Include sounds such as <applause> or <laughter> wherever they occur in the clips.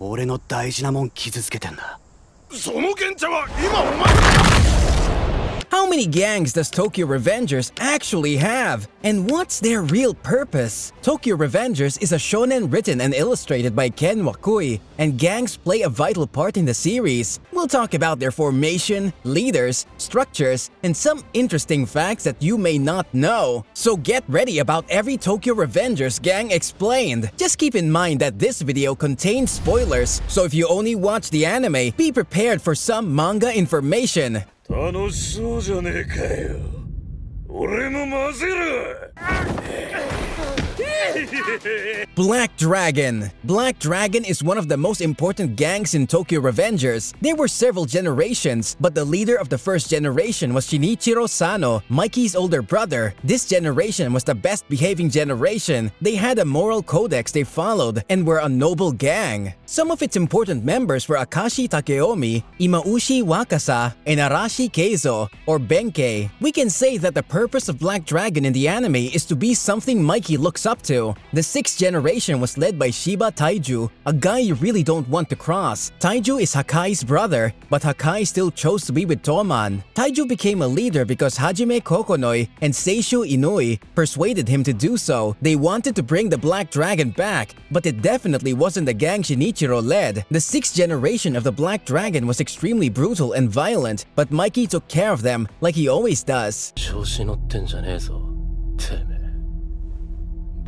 俺の大事なもん傷つけてんだ。その賢者は今お前 How many gangs does Tokyo Revengers actually have? And what's their real purpose? Tokyo Revengers is a shonen written and illustrated by Ken Wakui, and gangs play a vital part in the series. We'll talk about their formation, leaders, structures, and some interesting facts that you may not know. So get ready about every Tokyo Revengers gang explained. Just keep in mind that this video contains spoilers, so if you only watch the anime, be prepared for some manga information. 楽しそうじゃねえかよ。俺も混ぜる <laughs> Black Dragon Black Dragon is one of the most important gangs in Tokyo Revengers. There were several generations, but the leader of the first generation was Shinichiro Sano, Mikey's older brother. This generation was the best behaving generation. They had a moral codex they followed and were a noble gang. Some of its important members were Akashi Takeomi, Imaushi Wakasa, and Arashi Keizo, or Benkei. We can say that the purpose of Black Dragon in the anime is to be something Mikey looks up to. The sixth generation was led by Shiba Taiju, a guy you really don't want to cross. Taiju is Hakkai's brother, but Hakkai still chose to be with Toman. Taiju became a leader because Hajime Kokonoi and Seishu Inui persuaded him to do so. They wanted to bring the Black Dragon back, but it definitely wasn't the gang Shinichiro led. The sixth generation of the Black Dragon was extremely brutal and violent, but Mikey took care of them like he always does.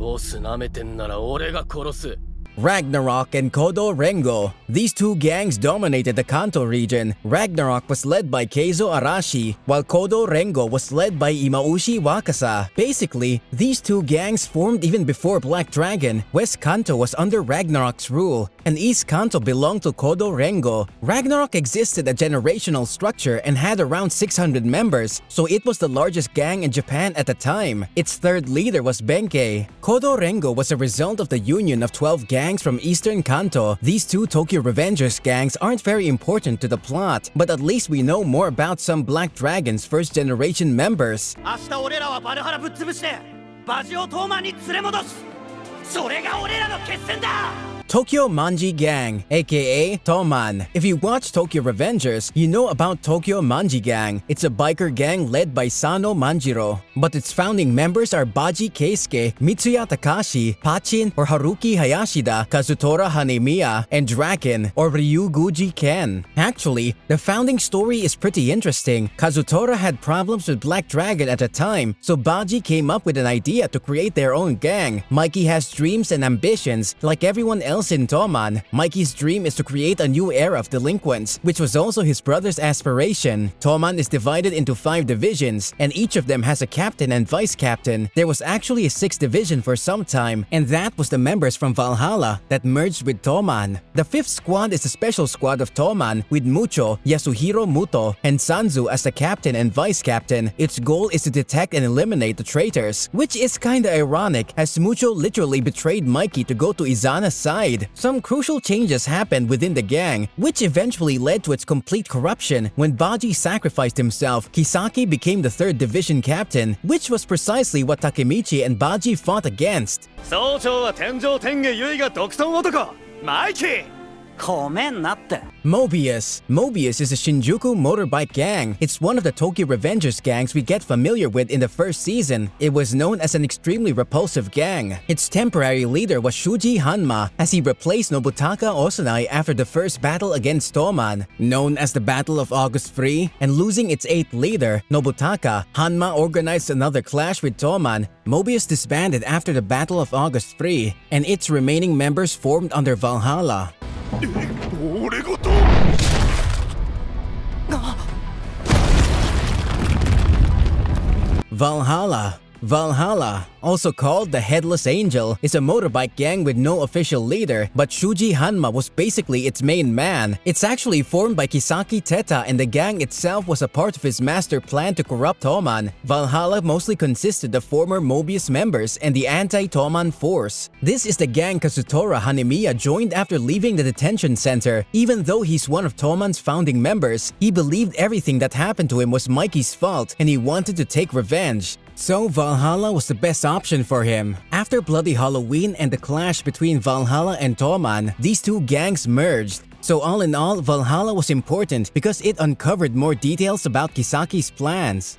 ボス舐めてんなら俺が殺す。Ragnarok and Kodo Rengo. These two gangs dominated the Kanto region. Ragnarok was led by Keizo Arashi, while Kodo Rengo was led by Imaushi Wakasa. Basically, these two gangs formed even before Black Dragon. West Kanto was under Ragnarok's rule, and East Kanto belonged to Kodo Rengo. Ragnarok existed a generational structure and had around 600 members, so it was the largest gang in Japan at the time. Its third leader was Benkei. Kodo Rengo was a result of the union of 12 gangs gangs from Eastern Kanto, these two Tokyo Revengers gangs aren't very important to the plot, but at least we know more about some Black Dragon's first generation members. 明日俺らはバルハラぶっ潰してバジオトーマンに連れ戻すそれが俺らの決戦だ Tokyo Manji Gang, aka Toman. If you watch Tokyo Revengers, you know about Tokyo Manji Gang. It's a biker gang led by Sano Manjiro. But its founding members are Baji Keisuke, Mitsuya Takashi, Pachin or Haruki Hayashida, Kazutora Hanemiya, and Draken or Ryuguji Ken. Actually, the founding story is pretty interesting. Kazutora had problems with Black Dragon at the time, so Baji came up with an idea to create their own gang. Mikey has dreams and ambitions like everyone else in Toman, Mikey's dream is to create a new era of delinquents, which was also his brother's aspiration. Toman is divided into five divisions, and each of them has a captain and vice captain. There was actually a sixth division for some time, and that was the members from Valhalla that merged with Toman. The fifth squad is a special squad of Toman with Mucho, Yasuhiro Muto, and Sanzu as the captain and vice captain. Its goal is to detect and eliminate the traitors, which is kinda ironic as Mucho literally betrayed Mikey to go to Izana's side Some crucial changes happened within the gang, which eventually led to its complete corruption. When Baji sacrificed himself, Kisaki became the 3rd Division captain, which was precisely what Takemichi and Baji fought against. 総長は天上天下唯我独尊男マイキー Mobius. Mobius is a Shinjuku motorbike gang. It's one of the Tokyo Revengers gangs we get familiar with in the first season. It was known as an extremely repulsive gang. Its temporary leader was Shuji Hanma as he replaced Nobutaka Osanai after the first battle against Toman, known as the Battle of August 3. And losing its eighth leader, Nobutaka, Hanma organized another clash with Toman. Mobius disbanded after the Battle of August 3, and its remaining members formed under Valhalla. 俺ごと Valhalla. Valhalla, also called the Headless Angel, is a motorbike gang with no official leader, but Shuji Hanma was basically its main man. It's actually formed by Kisaki Tetta and the gang itself was a part of his master plan to corrupt Toman. Valhalla mostly consisted of former Mobius members and the anti-Toman force. This is the gang Kazutora Hanemiya joined after leaving the detention center. Even though he's one of Toman's founding members, he believed everything that happened to him was Mikey's fault and he wanted to take revenge. So Valhalla was the best option for him. After Bloody Halloween and the clash between Valhalla and Toman, these two gangs merged. So all in all, Valhalla was important because it uncovered more details about Kisaki's plans.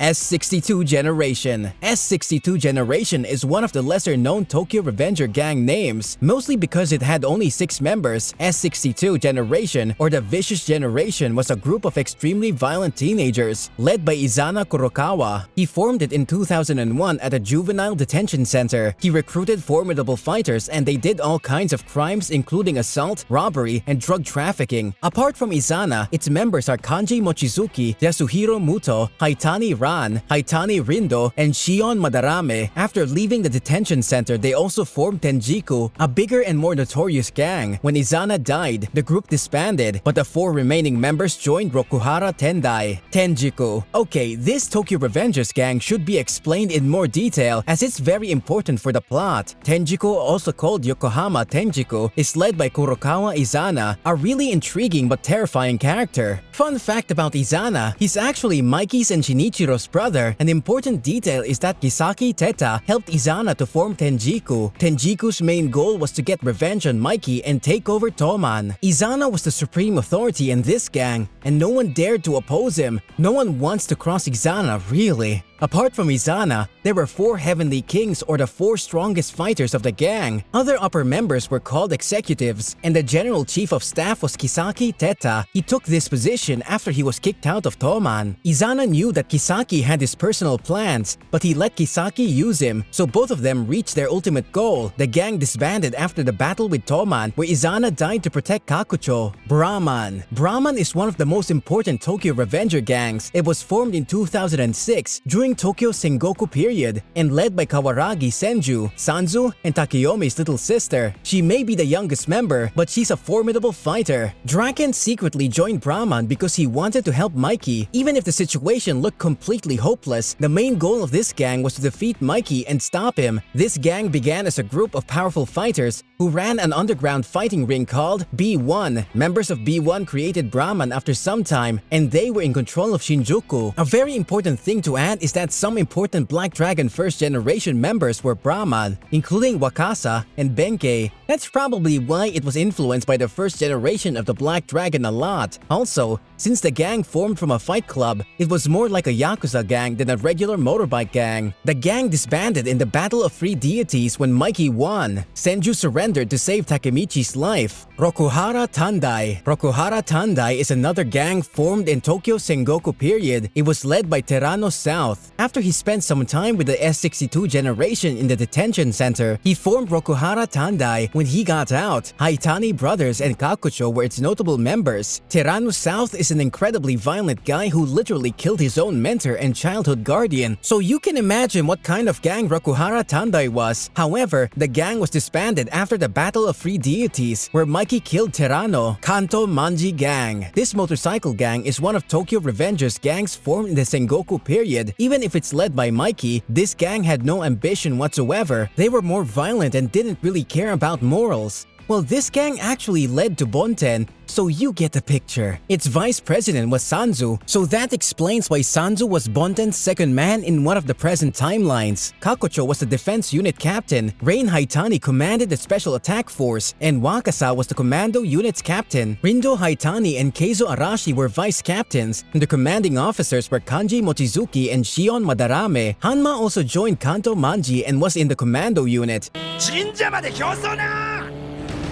S62 Generation S62 Generation is one of the lesser-known Tokyo Revenger gang names, mostly because it had only 6 members. S62 Generation, or the Vicious Generation, was a group of extremely violent teenagers, led by Izana Kurokawa. He formed it in 2001 at a juvenile detention center. He recruited formidable fighters and they did all kinds of crimes including assault, robbery, and drug trafficking. Apart from Izana, its members are Kanji Mochizuki, Yasuhiro Muto, Haitani Ran, Haitani Rindo, and Shion Madarame. After leaving the detention center, they also formed Tenjiku, a bigger and more notorious gang. When Izana died, the group disbanded, but the four remaining members joined Rokuhara Tandai. Tenjiku. Okay, this Tokyo Revengers gang should be explained in more detail as it's very important for the plot. Tenjiku, also called Yokohama Tenjiku, is led by Kurokawa Izana, a really intriguing but terrifying character. Fun fact about Izana, he's actually Mikey's and Shinichiro's brother. An important detail is that Kisaki Tetta helped Izana to form Tenjiku. Tenjiku's main goal was to get revenge on Mikey and take over Toman. Izana was the supreme authority in this gang, and no one dared to oppose him. No one wants to cross Izana, really. Apart from Izana, there were four Heavenly Kings or the four strongest fighters of the gang. Other upper members were called executives, and the General Chief of Staff was Kisaki Tetta. He took this position after he was kicked out of Toman. Izana knew that Kisaki had his personal plans, but he let Kisaki use him, so both of them reached their ultimate goal. The gang disbanded after the battle with Toman, where Izana died to protect Kakucho. Brahman Brahman is one of the most important Tokyo Revenger gangs. It was formed in 2006 during Tokyo Sengoku period and led by Kawaragi Senju, Sanzu, and Takeyomi's little sister. She may be the youngest member, but she's a formidable fighter. Draken secretly joined Brahman because he wanted to help Mikey. Even if the situation looked completely hopeless, the main goal of this gang was to defeat Mikey and stop him. This gang began as a group of powerful fighters who ran an underground fighting ring called B1. Members of B1 created Brahman after some time, and they were in control of Shinjuku. A very important thing to add is that some important Black Dragon first generation members were Brahman, including Wakasa and Benkei. That's probably why it was influenced by the first generation of the Black Dragon a lot. Also, since the gang formed from a fight club, it was more like a Yakuza gang than a regular motorbike gang. The gang disbanded in the Battle of Three Deities when Mikey won. Senju surrendered to save Takemichi's life. Rokuhara Tandai Rokuhara Tandai is another gang formed in Tokyo Sengoku period. It was led by Terano South. After he spent some time with the S62 generation in the detention center, he formed Rokuhara Tandai when he got out. Haitani Brothers and Kakucho were its notable members. Terano South is an incredibly violent guy who literally killed his own mentor and childhood guardian, so you can imagine what kind of gang Rokuhara Tandai was. However, the gang was disbanded after the Battle of Three Deities, where Mikey killed Terano, Kanto Manji Gang. This motorcycle gang is one of Tokyo Revengers gangs formed in the Sengoku period. Even if it's led by Mikey, this gang had no ambition whatsoever. They were more violent and didn't really care about morals. Well, this gang actually led to Bonten, so you get the picture. Its vice president was Sanzu, so that explains why Sanzu was Bonten's second man in one of the present timelines. Kakucho was the defense unit captain, Ran Haitani commanded the special attack force, and Wakasa was the commando unit's captain. Rindo Haitani and Keizo Arashi were vice captains, and the commanding officers were Kanji Mochizuki and Shion Madarame. Hanma also joined Kanto Manji and was in the commando unit.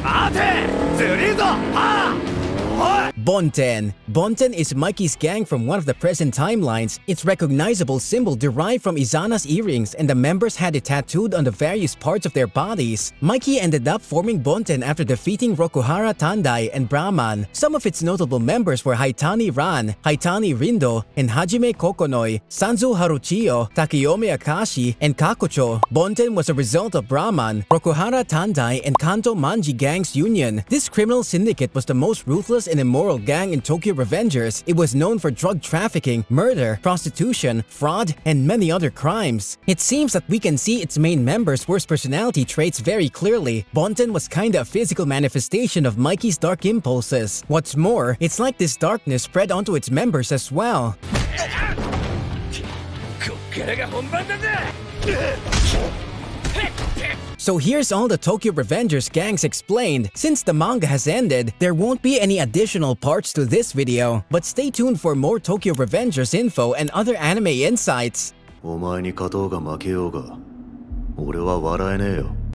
待てずりぞ Bonten. Bonten is Mikey's gang from one of the present timelines. Its recognizable symbol derived from Izana's earrings and the members had it tattooed on the various parts of their bodies. Mikey ended up forming Bonten after defeating Rokuhara Tandai and Brahman. Some of its notable members were Haitani Ran, Haitani Rindo, and Hajime Kokonoi, Sanzu Haruchiyo, Takeyomi Akashi, and Kakucho. Bonten was a result of Brahman, Rokuhara Tandai, and Kanto Manji gangs union. This criminal syndicate was the most ruthless an immoral gang in Tokyo Revengers, it was known for drug trafficking, murder, prostitution, fraud, and many other crimes. It seems that we can see its main members' worst personality traits very clearly. Bonten was kinda a physical manifestation of Mikey's dark impulses. What's more, it's like this darkness spread onto its members as well. <laughs> So here's all the Tokyo Revengers gangs explained. Since the manga has ended, there won't be any additional parts to this video, but stay tuned for more Tokyo Revengers info and other anime insights. お前に勝とうが負けようが俺は笑えねえよ